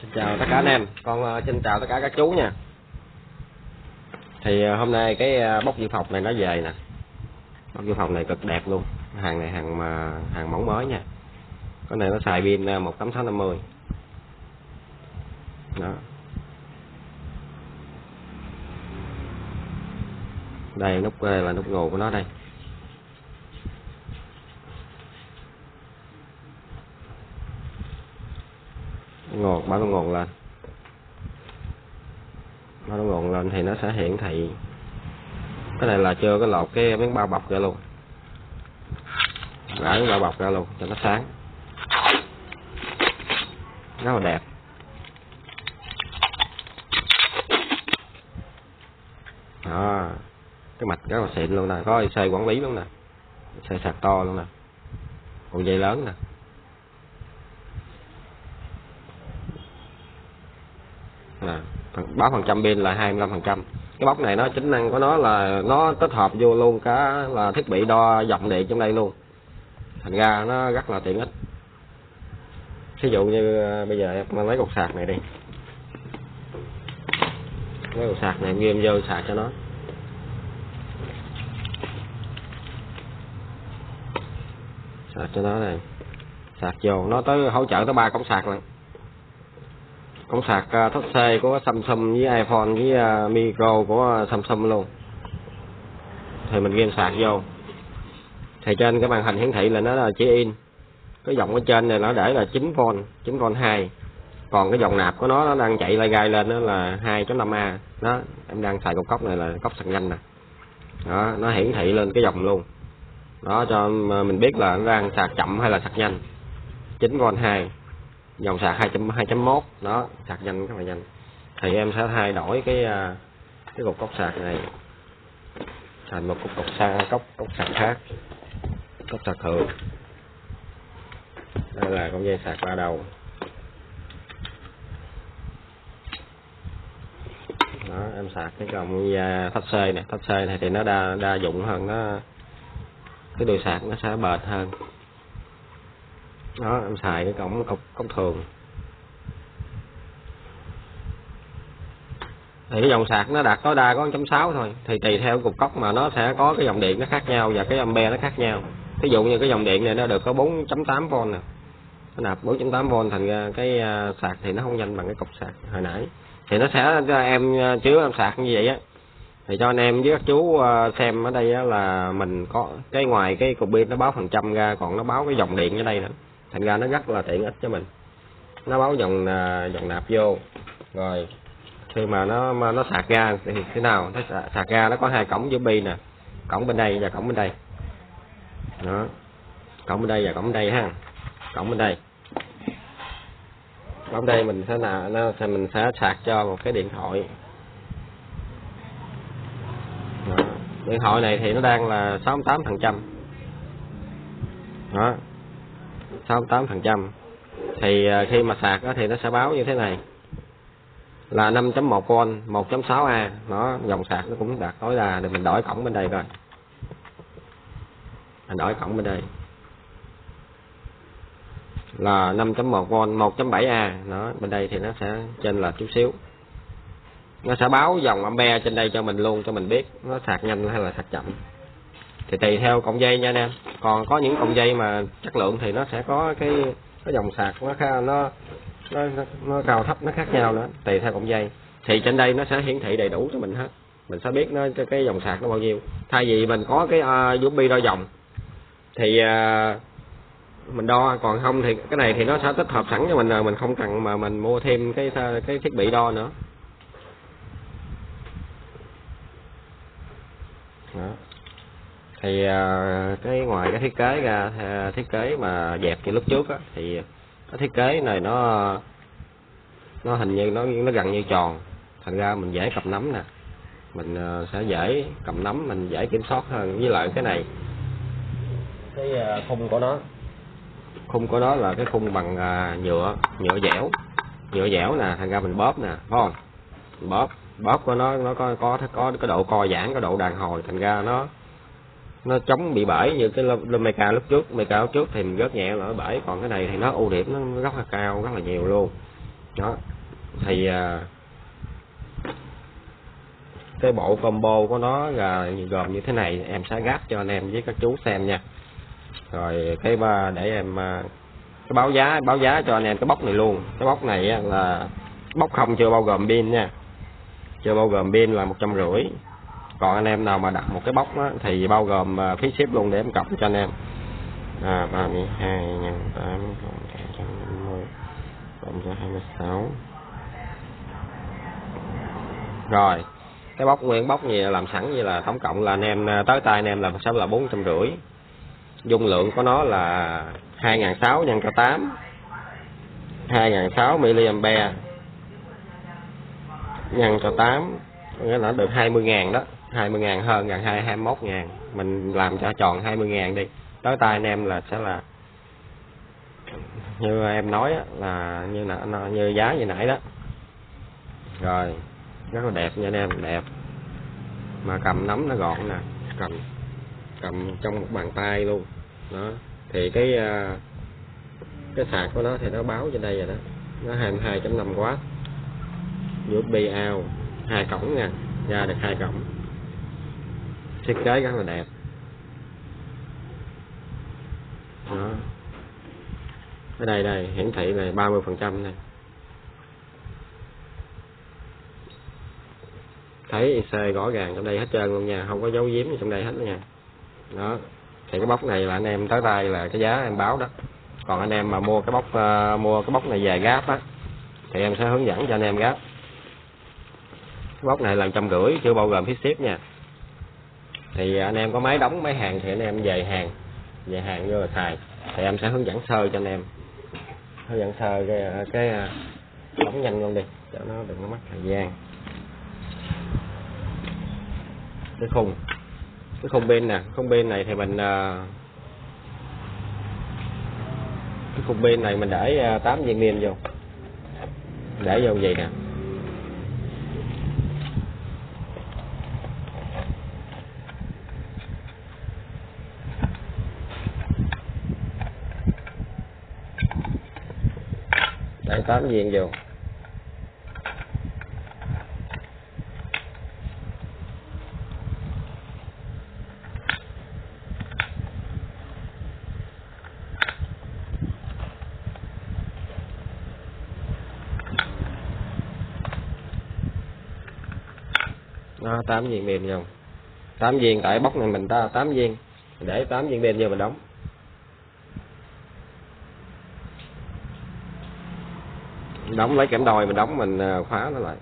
Xin chào tất cả anh em, con ờ, xin chào tất cả các chú nha. Thì ờ, hôm nay cái bóc bốc dự phòng này nó về nè. Bốc dự phòng này cực đẹp luôn. Hàng này hàng mà hàng mẫu mới nha. Cái này nó xài pin ờ, 18650. Đó. Đây nút đây là nút ngủ của nó đây. Ngọt báo nó ngọn lên. Báo nó ngọn lên thì nó sẽ hiển thị. Cái này là chưa cái lột cái miếng bao bọc ra luôn. Gãi bao bọc ra luôn cho nó sáng. Rất là đẹp. Đó. Cái mạch rất là xịn luôn nè. Có xe quản lý luôn nè. Xe sạc to luôn nè. Còn dây lớn nè. À, báo phần trăm pin là 25 phần trăm. Cái bóc này nó tính năng của nó là nó tích hợp vô luôn cả là thiết bị đo dòng điện trong đây luôn. Thành ra nó rất là tiện ích. Ví dụ như ờ, bây giờ em lấy cục sạc này đi. Lấy cục sạc này em vô sạc cho nó. Sạc cho nó này. Sạc vô nó tới hỗ trợ tới ba cổng sạc luôn cổng sạc à, uh, thoát C của Samsung với iPhone với uh, micro của Samsung luôn. Thì mình ghi sạc vô. Thì trên cái màn hình hiển thị là nó là chỉ in. Cái dòng ở trên này nó để là 9V 9V 2 còn cái dòng nạp của nó nó đang chạy lai gai lên đó là 2.5A đó em đang xài cục cốc này là cốc sạc nhanh nè. Đó nó hiển thị lên cái dòng luôn. Đó cho mình biết là nó đang sạc chậm hay là sạc nhanh. 9V 2 dòng sạc 2.2.1 đó, sạc nhanh các bạn nhanh. Thì em sẽ thay đổi cái à, cái cục cốc sạc này thành một cục cốc sạc cốc cốc sạc khác, cốc sạc thường đây là con dây sạc ba đầu. Đó, em sạc cái còng à, thắt xe này. Thắt xe này thì nó đa đa dụng hơn, nó, cái đuôi sạc nó sẽ bền hơn đó, em xài cái cổng cọc cọc thường. Thì cái dòng sạc nó đạt tối đa có 1.6 thôi. Thì tùy theo cục cốc mà nó sẽ có cái dòng điện nó khác nhau và cái ampe nó khác nhau. Ví dụ như cái dòng điện này nó được có 4.8V nè. Nó nạp 4.8V thành ra cái à, sạc thì nó không nhanh bằng cái cục sạc hồi nãy. Thì nó sẽ cho em à, chiếu em sạc như vậy á. Thì cho anh em với các chú à, xem ở đây là mình có cái ngoài cái cục pin nó báo phần trăm ra, còn nó báo cái dòng điện ở đây nữa thành ra nó rất là tiện ích cho mình. Nó báo dòng à, dòng nạp vô. Rồi khi mà nó mà nó sạc ra thì thế nào? Nó sạc, sạc ra nó có hai cổng USB nè. Cổng bên đây và cổng bên đây. Đó. Cổng bên đây và cổng bên đây ha. Cổng bên đây. Cổng đây mình sẽ là nó sẽ mình sẽ sạc cho một cái điện thoại. Đó. điện thoại này thì nó đang là 68 phần trăm. Đó. 68 phần trăm. Thì à, khi mà sạc đó, thì nó sẽ báo như thế này. Là 5.1V 1.6A nó dòng sạc nó cũng đạt tối đa thì mình đổi cổng bên đây coi. Mình đổi cổng bên đây. Là 5.1V 1.7A nó bên đây thì nó sẽ trên là chút xíu. Nó sẽ báo dòng ampe trên đây cho mình luôn cho mình biết nó sạc nhanh hay là sạc chậm thì tùy theo cọng dây nha anh em. Còn có những cọng dây mà chất lượng thì nó sẽ có cái cái dòng sạc nó khá nó nó, nó cao thấp nó khác nhau nữa tùy theo cọng dây. Thì trên đây nó sẽ hiển thị đầy đủ cho mình hết. Mình sẽ biết nó cái, cái dòng sạc nó bao nhiêu. Thay vì mình có cái uh, USB đo dòng thì uh, mình đo còn không thì cái này thì nó sẽ tích hợp sẵn cho mình rồi mình không cần mà mình mua thêm cái cái thiết bị đo nữa. Đó thì à, cái ngoài cái thiết kế ra à, thiết kế mà dẹp như lúc trước á, thì cái thiết kế này nó nó hình như nó nó gần như tròn. Thành ra mình dễ cầm nắm nè. Mình à, sẽ dễ cầm nắm, mình dễ kiểm soát hơn. Với lại cái này, cái khung của nó, khung của nó là cái khung bằng nhựa nhựa dẻo. Nhựa dẻo nè, thành ra mình bóp nè, phải không? Mình bóp bóp của nó nó có có có cái độ co giãn, cái độ đàn hồi. Thành ra nó nó chống bị bể như cái Meca lúc trước. Meca lúc trước thì mình rất nhẹ là bể. Còn cái này thì nó ưu điểm nó rất là cao rất là nhiều luôn. Đó. Thì à, cái bộ combo của nó là gồm như thế này. Em sẽ gáp cho anh em với các chú xem nha. Rồi cái ba để em à, cái báo giá báo giá cho anh em cái bóc này luôn. Cái bóc này là bóc không chưa bao gồm pin nha. Chưa bao gồm pin là một trăm rưỡi còn anh em nào mà đặt một cái bóc đó, thì bao gồm à, phí ship luôn để em cộng cho anh em. À, 32 nhân 8 cộng 250 cộng cho 26 rồi cái bóc nguyên bóc gì làm sẵn như là tổng cộng là anh em à, tới tay anh em là sẽ là bốn trăm rưỡi. Dung lượng của nó là hai ngàn sáu nhân cho tám hai ngàn sáu mAh nhân cho tám nghĩa là được hai mươi ngàn đó hai mươi ngàn hơn gần hai hai mốt ngàn. Mình làm cho tròn hai mươi ngàn đi. Tới tay anh em là sẽ là như em nói á, là như như giá như nãy đó. Rồi rất là đẹp nha anh em đẹp. Mà cầm nắm nó gọn nè cầm cầm trong một bàn tay luôn. Đó thì cái à, cái sạc của nó thì nó báo trên đây rồi đó. Nó 22.5W USB out hai cổng nha ra được hai cổng thiết kế rất là đẹp. Đó. Ở đây đây hiển thị là 30 phần trăm này thấy IC rõ ràng trong đây hết trơn luôn nha không có dấu giếm gì trong đây hết nữa nha. Đó. Thì cái bóc này là anh em tới tay là cái giá em báo đó. Còn anh em mà mua cái bóc uh, mua cái bóc này về gáp á thì em sẽ hướng dẫn cho anh em gáp. Cái bóc này là trăm rưỡi chưa bao gồm phí ship nha thì anh em có máy đóng máy hàng thì anh em về hàng về hàng vô là xài. Thì em sẽ hướng dẫn sơ cho anh em. Hướng dẫn sơ cái cái à, đóng nhanh luôn đi, cho nó đừng có mất thời gian. Cái khung cái khung pin nè, khung pin này thì mình à, cái khung pin này mình để à, 8 viên niêm vô. Để vô vậy nè. Để tám viên vô. Đó, tám viên mềm vô. Tám viên tại bóc này mình ta, tám viên. Để tám viên mềm vô mình đóng. Đóng lấy kẽm đôi mình đóng mình ờ, khóa nó lại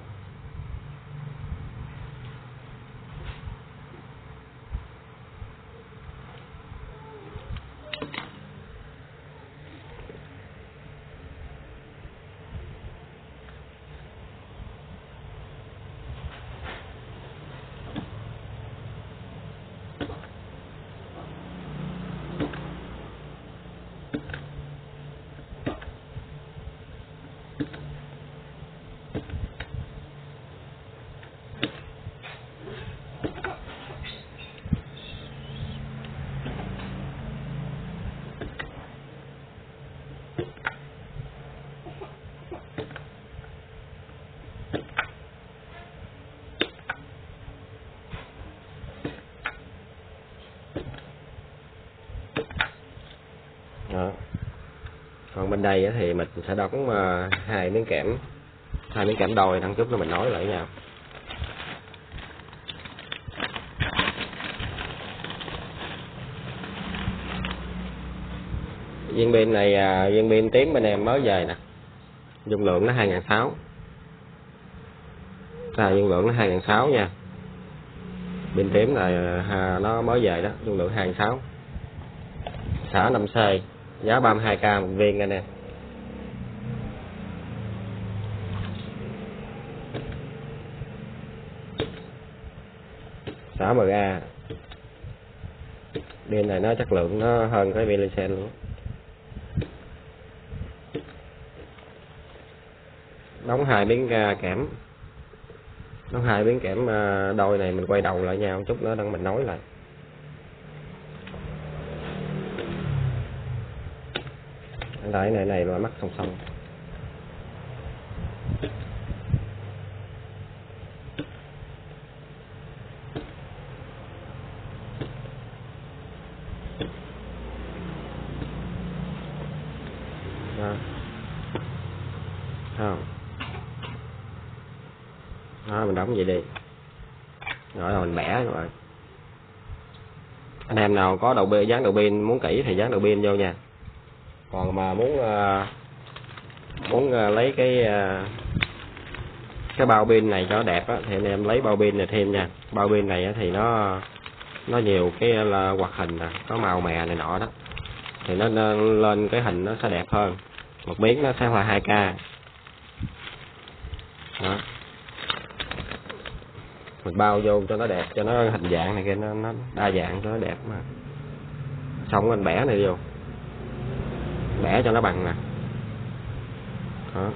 đó còn bên đây thì mình sẽ đóng ờ, hai miếng kẽm, hai miếng kẽm đôi đăng chút nữa mình nói lại với nhau. Viên pin này à, viên pin tím bên em mới về nè. Dung lượng nó hai ngàn sáu. Là dung lượng nó hai ngàn sáu nha. Pin tím là nó mới về đó, dung lượng hai ngàn sáu. Xả 5 c giá 32k một viên anh em. Xả MA pin này nó chất lượng nó hơn cái pin luôn. Đóng hai miếng ga kẽm. Đóng hai miếng kẽm à, đôi này mình quay đầu lại nhau chút nữa đang mình nói lại. Lại này này mà mắc song song không. Đó mình đóng vậy đi. Rồi rồi mình bẻ rồi. Anh em nào có đầu pin dán đầu pin muốn kỹ thì dán đầu pin vô nha. Còn mà muốn uh, muốn uh, lấy cái uh, cái bao pin này cho đẹp á, thì anh em lấy bao pin này thêm nha. Bao pin này á, thì nó nó nhiều cái là hoạt hình nè có màu mè này nọ đó. Thì nó lên cái hình nó sẽ đẹp hơn. Một miếng nó sẽ là 2k đó. Mình bao vô cho nó đẹp cho nó hình dạng này kia nó, nó đa dạng cho nó đẹp mà. Xong mình bẻ này vô. Bẻ cho nó bằng nè. Đó.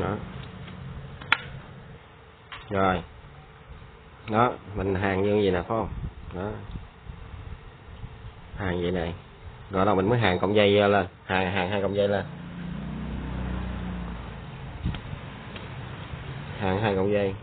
Đó. Rồi. Đó mình hàng như vậy nè phải không? Đó. Hàng vậy này rồi đầu mình mới hàng cọng dây lên. Hàng hàng, hai cọng dây lên. Hàng, hai cọng dây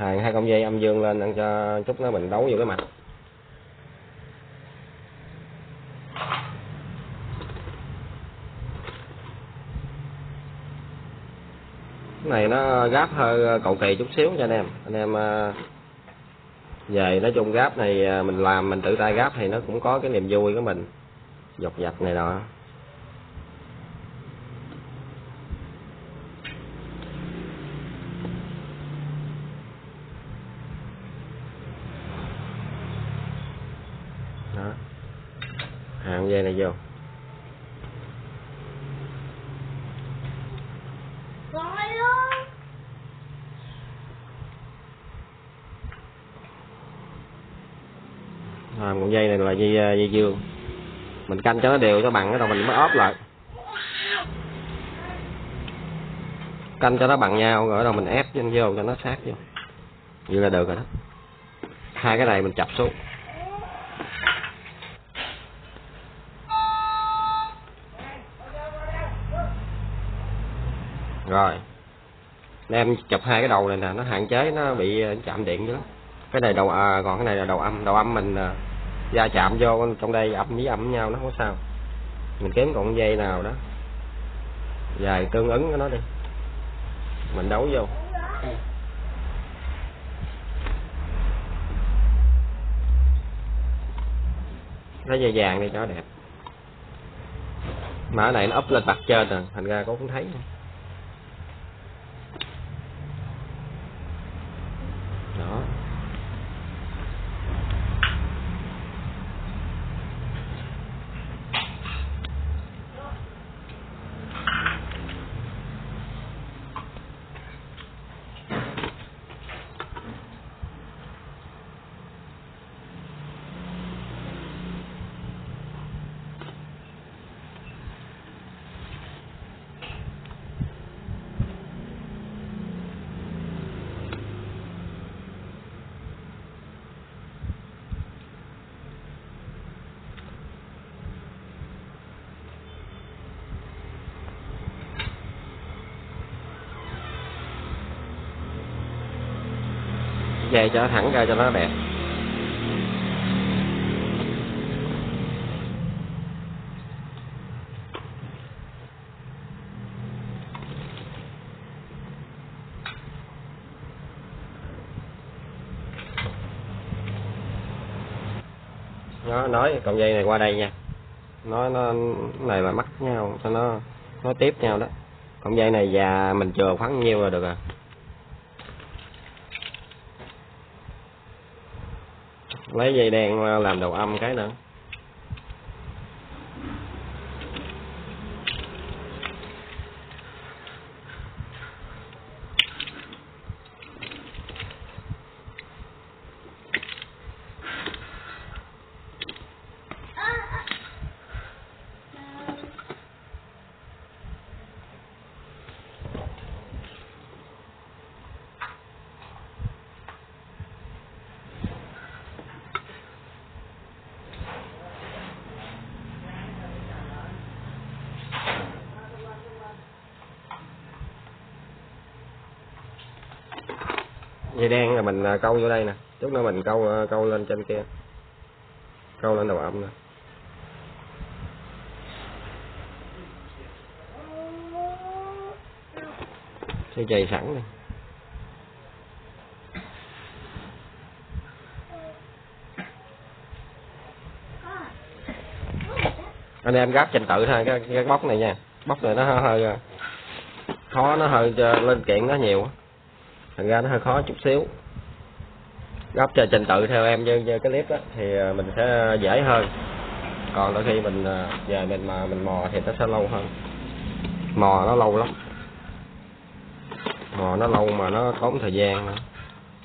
hàng hai cọng dây, âm dương lên ăn cho chút nó mình đấu vô cái mặt. Cái này nó gáp hơi ờ, cầu kỳ chút xíu cho anh em. Anh em ờ, về nói chung gáp này ờ, mình làm mình tự tay gáp thì nó cũng có cái niềm vui của mình. Dọc dạch này nọ đó dây này vô. À, con dây này là dây à, dây dương. Mình canh cho nó đều cho bằng cái đầu mình mới ốp lại. Canh cho nó bằng nhau rồi đầu mình ép vô cho nó sát vô. Như là được rồi đó. Hai cái này mình chập xuống rồi. Em chụp hai cái đầu này nè nó hạn chế nó bị ờ, chạm điện chứ cái này đầu à, còn cái này là đầu âm. Đầu âm mình à, va chạm vô trong đây âm với âm với nhau nó không có sao. Mình kiếm còn dây nào đó. Dài tương ứng của nó đi. Mình đấu vô. Nó dây vàng đi cho nó đẹp. Mà ở này nó úp lên mặt trên rồi thành ra cũng không thấy nữa. đó dây cho nó thẳng ra cho nó đẹp. Nó nói cọng dây này qua đây nha. Nói nó này là mắc nhau cho nó nó tiếp nhau đó. Cọng dây này già, mình chừa khoảng nhiêu là được à? Lấy dây đen ờ, làm đầu âm cái nữa dây đen là mình à, câu vô đây nè. Chút nữa mình câu à, câu lên trên kia. Câu lên đầu ẩm nè. Sẽ dày sẵn nè. Anh em gáp trình tự thôi cái, cái bóc này nha. Bóc này nó hơi, hơi à, khó nó hơi lên kiện nó nhiều. Thành ra nó hơi khó chút xíu gấp cho trình tự theo em như, như cái clip đó thì ờ, mình sẽ dễ hơn. Còn đôi khi mình ờ, về mình mà mình mò thì nó sẽ lâu hơn. Mò nó lâu lắm. Mò nó lâu mà nó tốn thời gian nữa.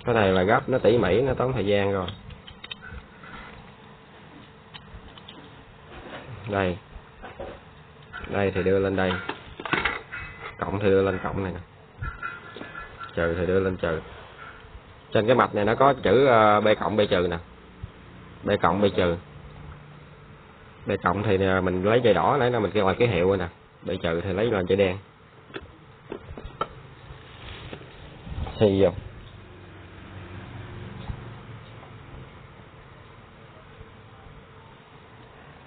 Cái này là gấp nó tỉ mỉ nó tốn thời gian rồi. Đây. Đây thì đưa lên đây. Cộng thì đưa lên cộng này nè. Trừ thì đưa lên trừ trên cái mạch này nó có chữ ờ, b cộng b trừ nè. B cộng b trừ. B cộng thì ờ, mình lấy dây đỏ, lấy nó mình kêu ngoài ký hiệu nè. B trừ thì lấy lên dây đen. Thì vô.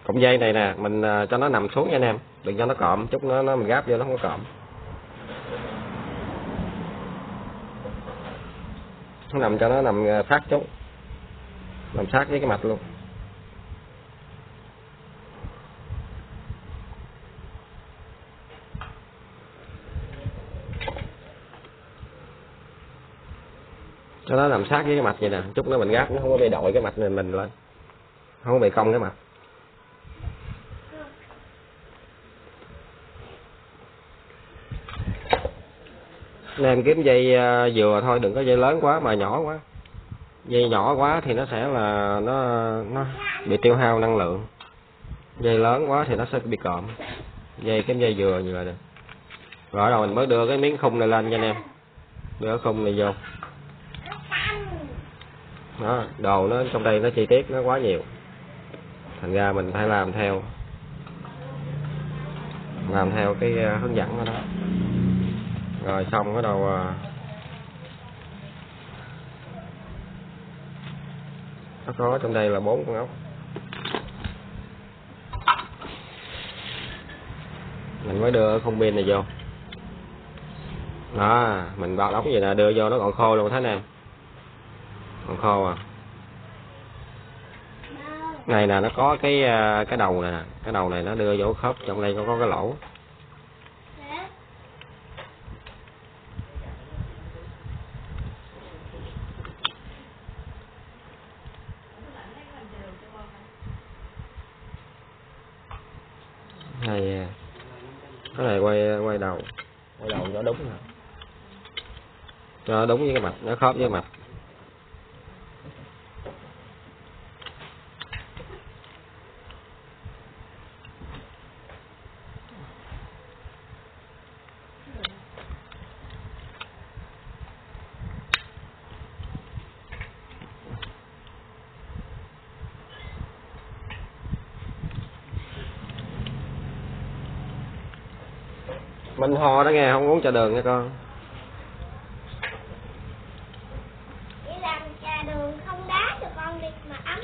Cọng dây này nè, mình ờ, cho nó nằm xuống nha anh em. Đừng cho nó cộm, chút nó nó mình gáp vô nó không có cộm. Nó nằm cho nó nằm ờ, sát chỗ nằm sát với cái mạch luôn. Cho nó nằm sát với cái mạch vậy nè. Chút nữa mình gáp nó không có bị đội cái mạch này mình lên. Không có bị cong cái mạch. Nên kiếm dây à, vừa thôi, đừng có dây lớn quá mà nhỏ quá. Dây nhỏ quá thì nó sẽ là, nó nó bị tiêu hao năng lượng. Dây lớn quá thì nó sẽ bị cộm. Dây, kiếm dây vừa như vậy được. Rồi đầu mình mới đưa cái miếng khung này lên cho anh em. Đưa cái khung này vô. Đó, đồ nó trong đây nó chi tiết nó quá nhiều. Thành ra mình phải làm theo làm theo cái à, hướng dẫn của nó rồi, xong cái đầu à. nó có trong đây là bốn con ốc. Mình mới đưa không pin này vô. Đó, mình bao đóng gì nè, đưa vô nó còn khô luôn, thấy nè. Còn khô à. Này nè, nó có cái à, cái đầu này nè. Cái đầu này nó đưa vô khớp, trong đây có có cái lỗ. Này à, cái này quay quay đầu. Quay đầu cho đúng cho nó đúng với cái mặt nó khớp với mặt mình ho đó nghe không uống trà đường nha con. Chỉ làm trà đường không đá cho con đi mà ấm.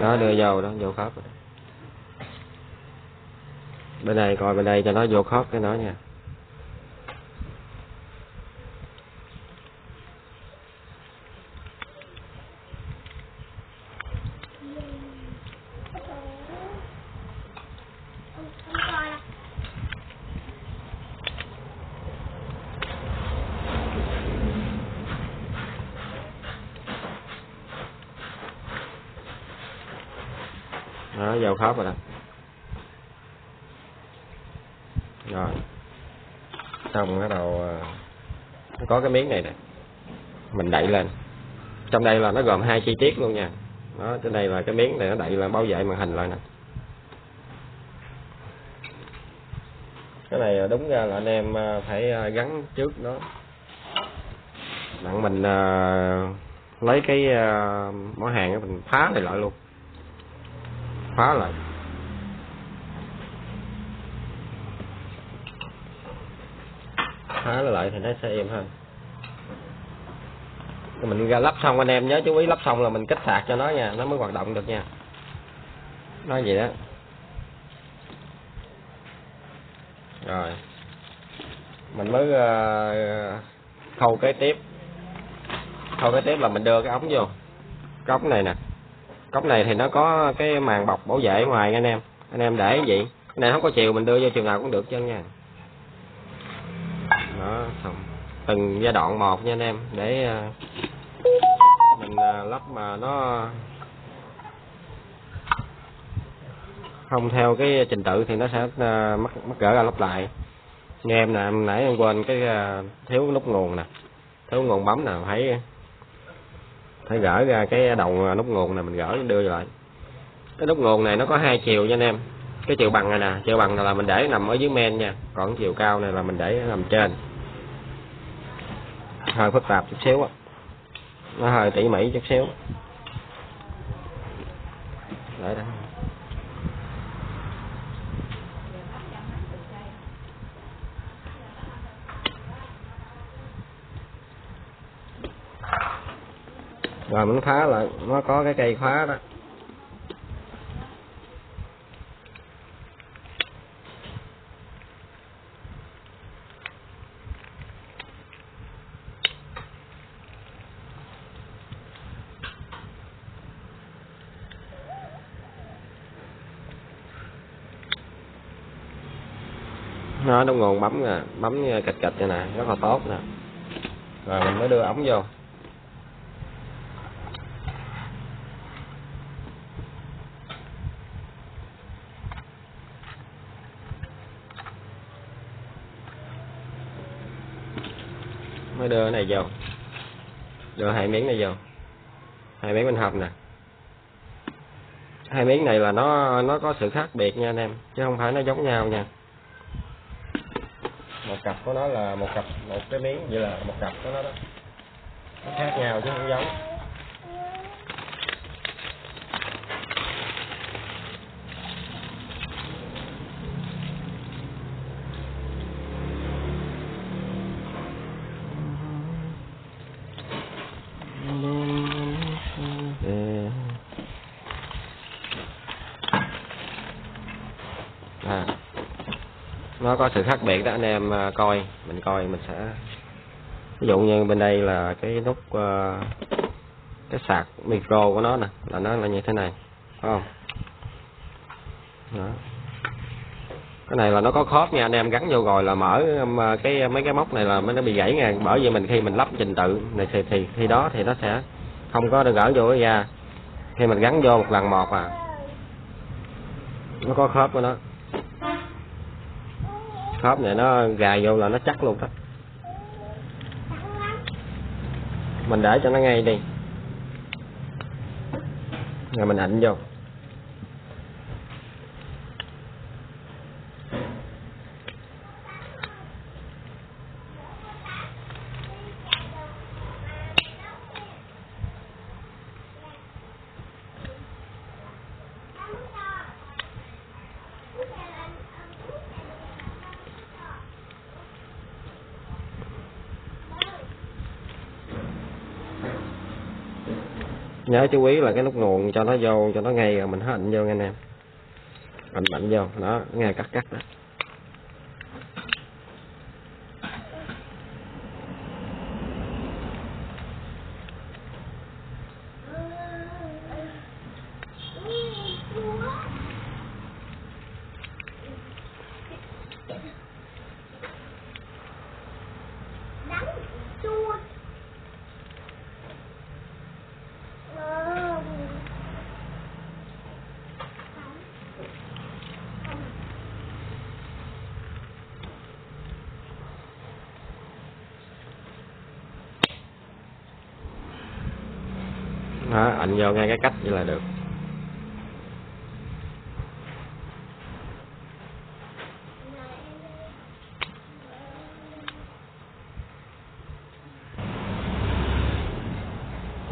Đó đưa vô đó vô khớp rồi bên này coi bên đây cho nó vô khớp cái nó nha cái miếng này nè. Mình đậy lên. Trong đây là nó gồm hai chi tiết luôn nha. Đó trên đây là cái miếng này nó đậy là bao vệ màn hình lại nè. Cái này à, đúng ra là anh em à, phải à, gắn trước nó. Nặng mình lấy cái uh, mỏ hàng mình phá này lại luôn. Phá lại. Phá lại thì nó sẽ êm hơn mình ra lắp xong anh em nhớ chú ý lắp xong là mình kích sạc cho nó nha nó mới hoạt động được nha. Nói vậy đó. Rồi. Mình mới uh, khâu kế tiếp. Khâu kế tiếp là mình đưa cái ống vô. Cái ống này nè. Cốc này thì nó có cái màn bọc bảo vệ ngoài anh em. Anh em để vậy cái này không có chiều mình đưa vô chiều nào cũng được chân nha đó xong. Từng giai đoạn một nha anh em để ờ, lắp mà nó không theo cái trình tự thì nó sẽ à, mắc mắc gỡ ra lắp lại. Như em nè em nãy em quên cái à, thiếu nút nguồn nè, thiếu nguồn bấm nè thấy phải gỡ ra cái đầu nút nguồn này mình gỡ đưa lại. Cái nút nguồn này nó có hai chiều nha anh em. Cái chiều bằng này nè, chiều bằng này là mình để nằm ở dưới men nha, còn chiều cao này là mình để nằm trên. Hơi phức tạp chút xíu á nó hơi tỉ mỉ chút xíu. Lại đó rồi mình phá lại, nó có cái cây khóa đó. Nó đóng nguồn bấm nè, bấm cạch cạch như nè, rất là tốt nè. Rồi mình mới đưa ống vô. Mới đưa cái này vô. Đưa hai miếng này vô. Hai miếng bên hợp nè. Hai miếng này là nó nó có sự khác biệt nha anh em, chứ không phải nó giống nhau nha cặp của nó là một cặp, một cái miếng vậy là một cặp của nó đó. Nó khác nhau chứ không giống. Nó có sự khác biệt đó anh em à, coi mình coi mình sẽ ví dụ như bên đây là cái nút uh, cái sạc micro của nó nè là nó là như thế này không? Đó. cái này là nó có khớp nha anh em gắn vô rồi là mở um, à, cái mấy cái móc này là nó bị gãy nha bởi vì mình khi mình lắp trình tự này thì thì khi đó thì nó sẽ không có được gỡ vô ra khi mình gắn vô một lần một à nó có khớp của nó khớp này nó gài vô là nó chắc luôn đó. Mình để cho nó ngay đi. Rồi mình hạnh vô. Nhớ chú ý là cái nút nguồn cho nó vô, cho nó ngay rồi mình hạnh vô nghe anh em mạnh mạnh vô, đó, nghe cắt cắt đó. Đó ảnh vô ngay cái cách như là được.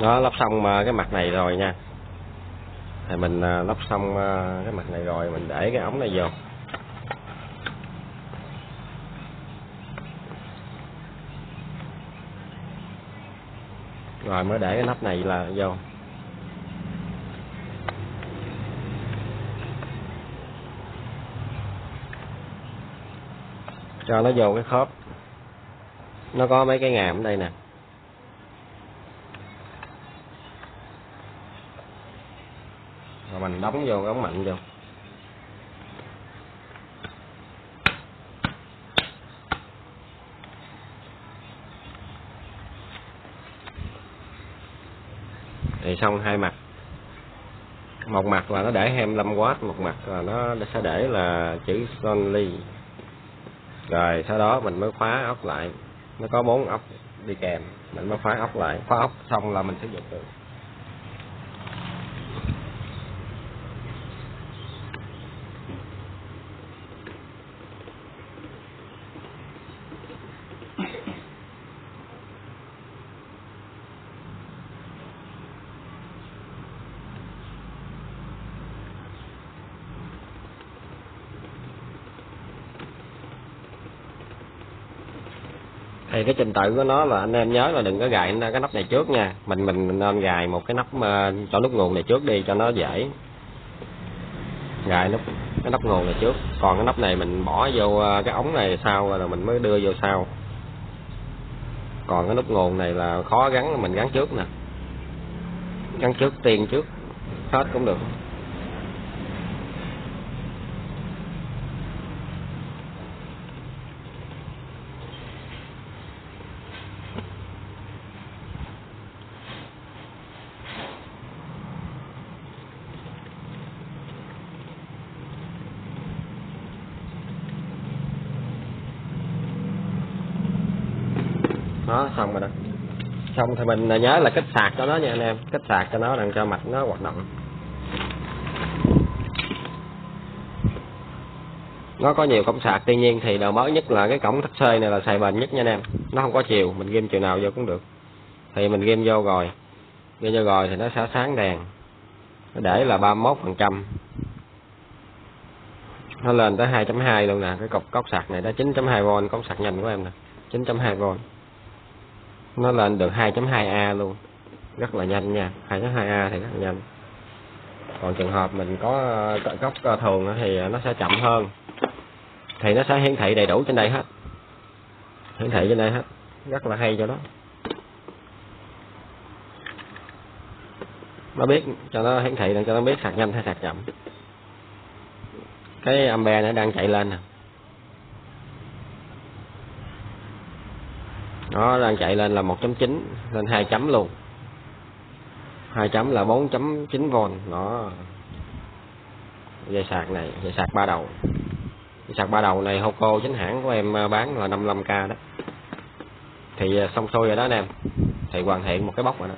Đó, lắp xong ờ, cái mặt này rồi nha. Thì mình ờ, lắp xong ờ, cái mặt này rồi, mình để cái ống này vô. Rồi, mới để cái nắp này là vô. Cho nó vô cái khớp. Nó có mấy cái ngàm ở đây nè. Rồi mình đóng vô ống mạnh vô. Thì xong hai mặt. Một mặt là nó để 25W một mặt là nó sẽ để là chữ Sony rồi sau đó mình mới khóa ốc lại. Nó có bốn ốc đi kèm, mình mới khóa ốc lại. Khóa ốc xong là mình sử dụng được thì cái trình tự của nó là anh em nhớ là đừng có gài cái nắp này trước nha. Mình mình nên gài một cái nắp ờ, cho nút nguồn này trước đi cho nó dễ. Gài nút cái nắp nguồn này trước. Còn cái nắp này mình bỏ vô ờ, cái ống này sau rồi mình mới đưa vô sau. Còn cái nút nguồn này là khó gắn mình gắn trước nè. Gắn trước tiền trước hết cũng được đó xong rồi đó xong thì mình nhớ là kích sạc cho nó nha anh em. Kích sạc cho nó đằng cho mạch nó hoạt động. Nó có nhiều cổng sạc, tuy nhiên thì đầu mới nhất là cái cổng thắt xơi này là xài bền nhất nha anh em. Nó không có chiều, mình ghim chiều nào vô cũng được. Thì mình ghim vô rồi. Ghim vô rồi thì nó sẽ sáng đèn. Nó để là 31 phần trăm. Nó lên tới 2.2 luôn nè, cái cọc cốc sạc này đã 9.2V cổng sạc nhanh của em nè. 9.2V nó lên được 2.2A luôn. Rất là nhanh nha. 2.2A thì rất là nhanh. Còn trường hợp mình có góc thường thì nó sẽ chậm hơn. Thì nó sẽ hiển thị đầy đủ trên đây hết. Hiển thị trên đây hết. Rất là hay cho nó. Nó biết, cho nó hiển thị, cho nó biết sạc nhanh hay sạc chậm. Cái ampe nó đang chạy lên nè. Nó đang chạy lên là 1.9 lên 2 chấm luôn. 2 chấm là 4.9V nó dây sạc này dây sạc ba đầu. Dây sạc ba đầu này Hoco chính hãng của em ờ, bán là 55k đó. Thì ờ, xong xuôi rồi đó anh em. Thì hoàn thiện một cái bóc rồi đó.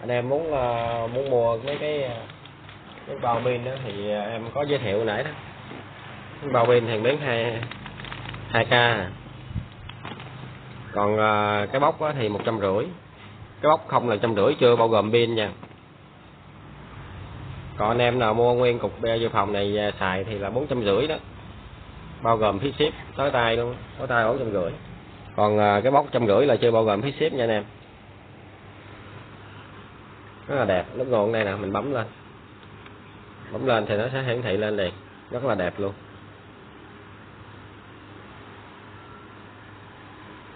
Anh em muốn uh, muốn mua mấy cái cái bao pin đó thì em có giới thiệu nãy đó. Bao pin thì biến hai hai k à còn à, cái bóc thì một trăm rưỡi. Cái bóc không là trăm rưỡi chưa bao gồm pin nha. Còn anh em nào mua nguyên cục be dự phòng này à, xài thì là bốn trăm rưỡi đó. Bao gồm phí ship tới tay luôn tới tay bốn trăm rưỡi. Còn à, cái bóc trăm rưỡi là chưa bao gồm phí ship nha anh em. Rất là đẹp lúc nguồn đây nè mình bấm lên. Bấm lên thì nó sẽ hiển thị lên liền rất là đẹp luôn.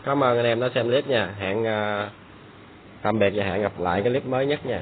Cảm ơn anh em đã xem clip nha. Hẹn uh, tạm biệt và hẹn gặp lại cái clip mới nhất nha.